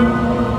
Música